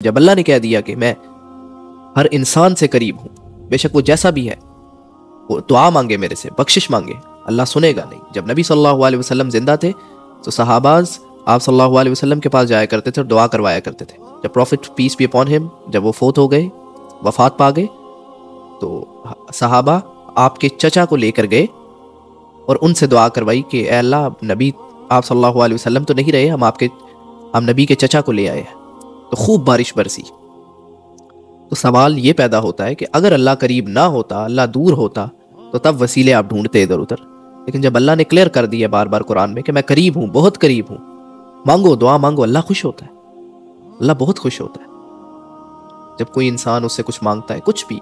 जब अल्लाह ने कह दिया कि मैं हर इंसान से करीब हूँ, बेशक वो जैसा भी है, वो दुआ मांगे मेरे से, बख्शिश मांगे, अल्लाह सुनेगा नहीं। जब नबी सल्लल्लाहु अलैहि वसल्लम ज़िंदा थे तो सहाबाज आप सल्लल्लाहु अलैहि वसल्लम के पास जाया करते थे और दुआ करवाया करते थे। जब prophet, peace be upon him, जब वो फोत हो गए, वफात पा गए तो सहाबा आपके चचा को लेकर गए और उनसे दुआ करवाई कि अल्लाह, नबी आप सल्लल्लाहु अलैहि वसल्लम तो नहीं रहे, हम आपके, हम नबी के चचा को ले आए हैं। तो खूब बारिश बरसी। तो सवाल ये पैदा होता है कि अगर अल्लाह करीब ना होता, अल्लाह दूर होता तो तब वसीले आप ढूंढते इधर उधर। लेकिन जब अल्लाह ने क्लियर कर दिया बार बार कुरान में कि मैं करीब हूँ, बहुत करीब हूँ, मांगो, दुआ मांगो, अल्लाह खुश होता है। अल्लाह बहुत खुश होता है। जब कोई इंसान उससे कुछ माँगता है, कुछ भी।